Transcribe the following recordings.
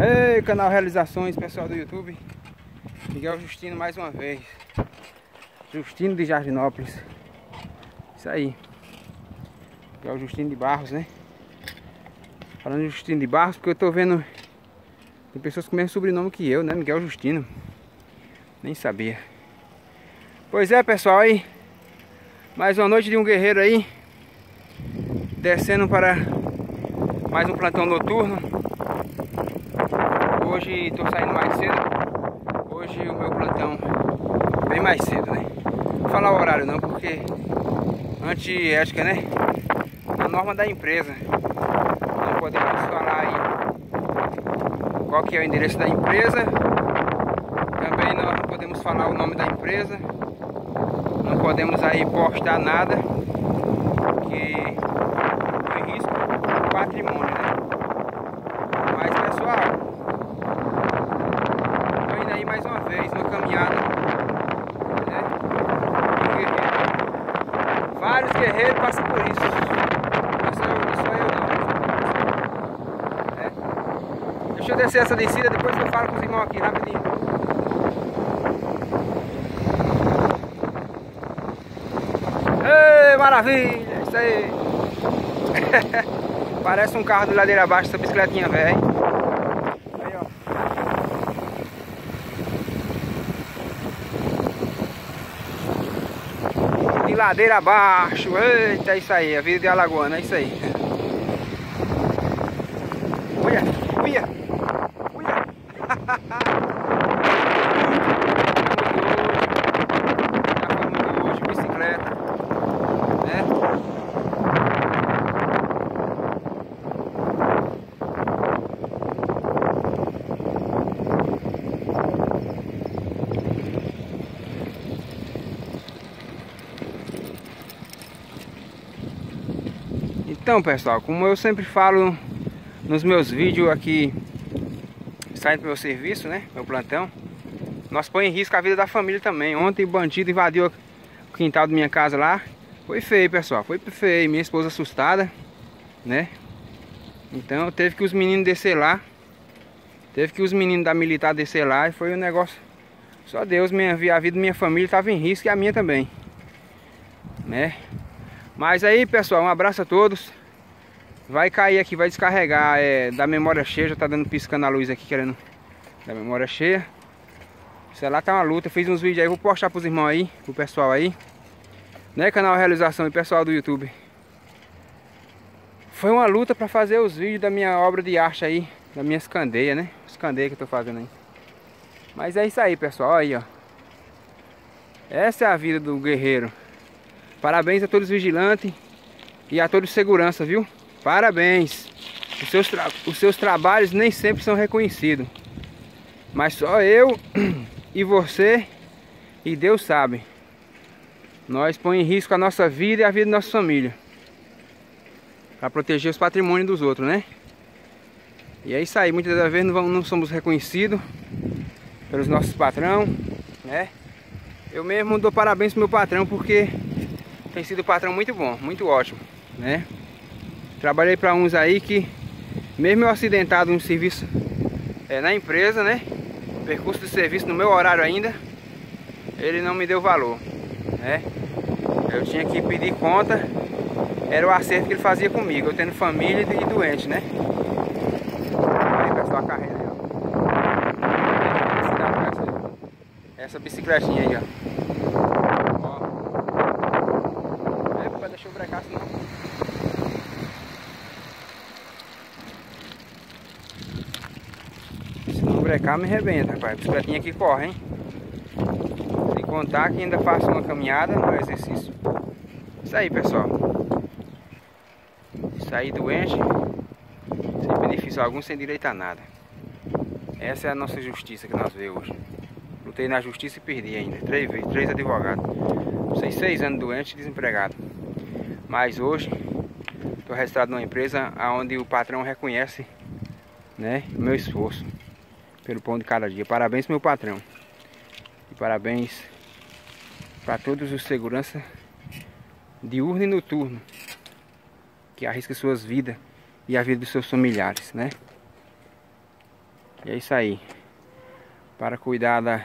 Ei, canal Realizações, pessoal do YouTube. Miguel Justino mais uma vez. Justino de Jardinópolis. Isso aí. Miguel Justino de Barros, né? Falando de Justino de Barros, porque eu tô vendo. Tem pessoas com o mesmo sobrenome que eu, né? Miguel Justino. Nem sabia. Pois é, pessoal, aí. Mais uma noite de um guerreiro aí. Descendo para mais um plantão noturno. Hoje estou saindo mais cedo. Hoje o meu plantão bem mais cedo, né? Vou falar o horário não, porque antiética, né? A norma da empresa. Não podemos falar aí qual que é o endereço da empresa. Também nós não podemos falar o nome da empresa. Não podemos aí postar nada que põe risco o patrimônio, né? Mas pessoal, tô indo aí mais uma vez numa caminhada, né? Um guerreiro. Vários guerreiros passam por isso. Não sou eu, não sou eu não. Né? Deixa eu descer essa descida, depois eu falo com os irmãos aqui rapidinho. Ei, maravilha, isso aí. Parece um carro de ladeira abaixo, essa bicicletinha velha. Aí, ó. De ladeira abaixo. Eita, é isso aí. A vida de Alagoana, é isso aí. Olha, olha, olha. Já foi muito hoje, bicicleta. Né? Então pessoal, como eu sempre falo nos meus vídeos aqui saindo do meu serviço, né? Meu plantão, nós põe em risco a vida da família também. Ontem o bandido invadiu o quintal da minha casa lá. Foi feio, pessoal, foi feio. Minha esposa assustada, né? Então teve que os meninos descer lá. Teve que os meninos da militar descer lá e foi um negócio. Só Deus, minha, a vida da minha família estava em risco e a minha também. Né? Mas aí, pessoal, um abraço a todos. Vai cair aqui, vai descarregar é, da memória cheia. Já tá dando piscando a luz aqui, querendo da memória cheia. Sei lá, tá uma luta. Fiz uns vídeos aí, vou postar pros irmãos aí, pro pessoal aí. Né, canal Realização e pessoal do YouTube. Foi uma luta pra fazer os vídeos da minha obra de arte aí. Das minhas candeias, né? Os candeias que eu tô fazendo aí. Mas é isso aí, pessoal. Olha aí, ó. Essa é a vida do guerreiro. Parabéns a todos os vigilantes e a todos os segurança, viu? Parabéns. Os seus, os seus trabalhos nem sempre são reconhecidos. Mas só eu e você e Deus sabe. Nós põe em risco a nossa vida e a vida da nossa família. Para proteger os patrimônios dos outros, né? E é isso aí, muitas das vezes não, não somos reconhecidos pelos nossos patrão, né? Eu mesmo dou parabéns pro meu patrão porque tem sido um patrão muito bom, muito ótimo, né? Trabalhei para uns aí que, mesmo eu acidentado no serviço é, na empresa, né? Percurso de serviço no meu horário ainda, ele não me deu valor, né? Eu tinha que pedir conta, era o acerto que ele fazia comigo, eu tendo família e doente, né? Aí pessoal, a carreira aí, ó. Essa bicicletinha aí, ó. Eu brecar senão. Se não brecar me arrebenta, rapaz. A bicicletinha aqui corre, hein? Sem contar que ainda faço uma caminhada no exercício. Isso aí, pessoal. Sair doente, sem benefício algum, sem direito a nada. Essa é a nossa justiça que nós vemos hoje. Lutei na justiça e perdi ainda. Três vezes, três advogados. Sei seis anos doente e desempregado. Mas hoje estou registrado numa empresa onde o patrão reconhece né, o meu esforço pelo pão de cada dia. Parabéns meu patrão. E parabéns para todos os seguranças diurno e noturno que arriscam suas vidas e a vida dos seus familiares, né? E é isso aí. Para cuidar da...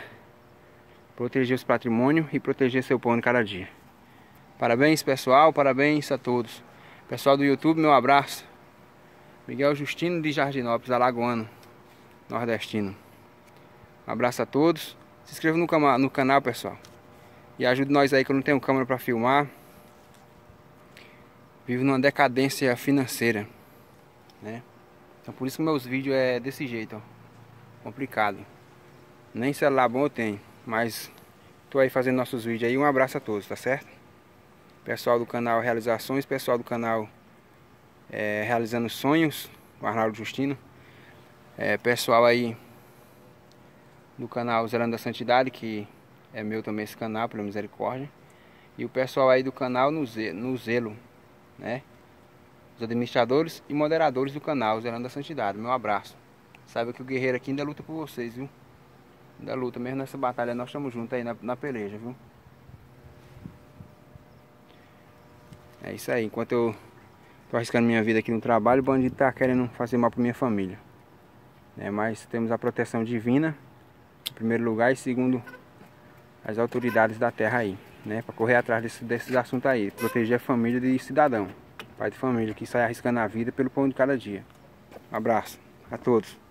Proteger os patrimônios e proteger seu pão de cada dia. Parabéns pessoal, parabéns a todos. Pessoal do YouTube, meu abraço. Miguel Justino de Jardinópolis, Alagoano, nordestino. Um abraço a todos. Se inscreva no, no canal, pessoal. E ajude nós aí que eu não tenho câmera para filmar. Vivo numa decadência financeira, né? Então por isso que meus vídeos é desse jeito, ó. Complicado. Nem celular bom eu tenho, mas tô aí fazendo nossos vídeos aí. Um abraço a todos, tá certo? Pessoal do canal Realizações, pessoal do canal é, Realizando Sonhos, o Arnaldo Justino. É, pessoal aí do canal Zelando da Santidade, que é meu também esse canal, pela misericórdia. E o pessoal aí do canal no, no Zelo, né? Os administradores e moderadores do canal Zelando da Santidade. Meu abraço. Saiba que o guerreiro aqui ainda luta por vocês, viu? Ainda luta, mesmo nessa batalha nós estamos juntos aí na, na peleja, viu? É isso aí, enquanto eu tô arriscando minha vida aqui no trabalho, o bandido tá querendo fazer mal pra minha família. É, mas temos a proteção divina, em primeiro lugar, e segundo, as autoridades da terra aí, né? Pra correr atrás desse, desses assuntos aí, proteger a família de cidadão, pai de família que sai arriscando a vida pelo pão de cada dia. Um abraço a todos.